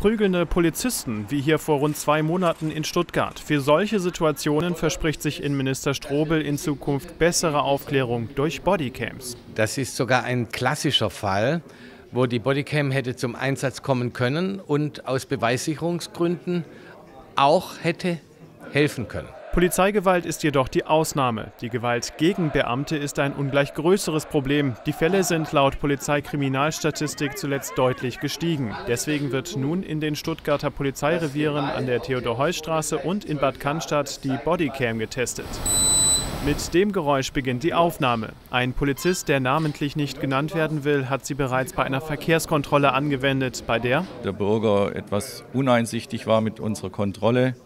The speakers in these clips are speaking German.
Prügelnde Polizisten, wie hier vor rund zwei Monaten in Stuttgart. Für solche Situationen verspricht sich Innenminister Strobel in Zukunft bessere Aufklärung durch Bodycams. Das ist sogar ein klassischer Fall, wo die Bodycam hätte zum Einsatz kommen können und aus Beweissicherungsgründen auch hätte helfen können. Polizeigewalt ist jedoch die Ausnahme. Die Gewalt gegen Beamte ist ein ungleich größeres Problem. Die Fälle sind laut Polizeikriminalstatistik zuletzt deutlich gestiegen. Deswegen wird nun in den Stuttgarter Polizeirevieren an der Theodor-Heuss-Straße und in Bad Cannstatt die Bodycam getestet. Mit dem Geräusch beginnt die Aufnahme. Ein Polizist, der namentlich nicht genannt werden will, hat sie bereits bei einer Verkehrskontrolle angewendet, bei der der Bürger etwas uneinsichtig war mit unserer Kontrolle.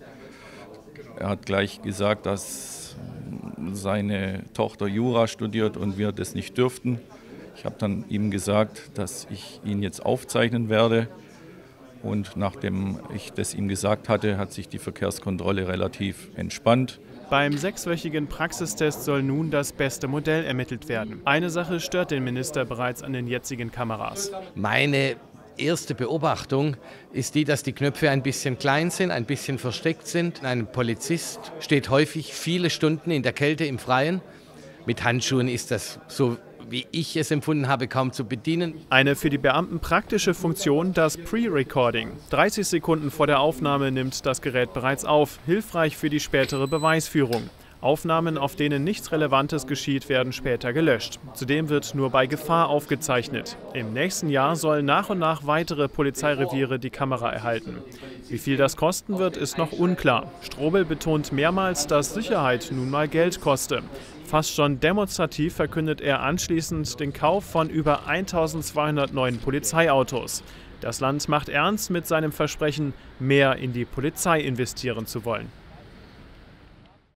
Er hat gleich gesagt, dass seine Tochter Jura studiert und wir das nicht dürften. Ich habe dann ihm gesagt, dass ich ihn jetzt aufzeichnen werde. Und nachdem ich das ihm gesagt hatte, hat sich die Verkehrskontrolle relativ entspannt. Beim sechswöchigen Praxistest soll nun das beste Modell ermittelt werden. Eine Sache stört den Minister bereits an den jetzigen Kameras. Meine erste Beobachtung ist die, dass die Knöpfe ein bisschen klein sind, ein bisschen versteckt sind. Ein Polizist steht häufig viele Stunden in der Kälte im Freien. Mit Handschuhen ist das so wie ich es empfunden habe, kaum zu bedienen. Eine für die Beamten praktische Funktion, das Pre-Recording. 30 Sekunden vor der Aufnahme nimmt das Gerät bereits auf, hilfreich für die spätere Beweisführung. Aufnahmen, auf denen nichts Relevantes geschieht, werden später gelöscht. Zudem wird nur bei Gefahr aufgezeichnet. Im nächsten Jahr sollen nach und nach weitere Polizeireviere die Kamera erhalten. Wie viel das kosten wird, ist noch unklar. Strobel betont mehrmals, dass Sicherheit nun mal Geld koste. Fast schon demonstrativ verkündet er anschließend den Kauf von über 1200 neuen Polizeiautos. Das Land macht ernst mit seinem Versprechen, mehr in die Polizei investieren zu wollen.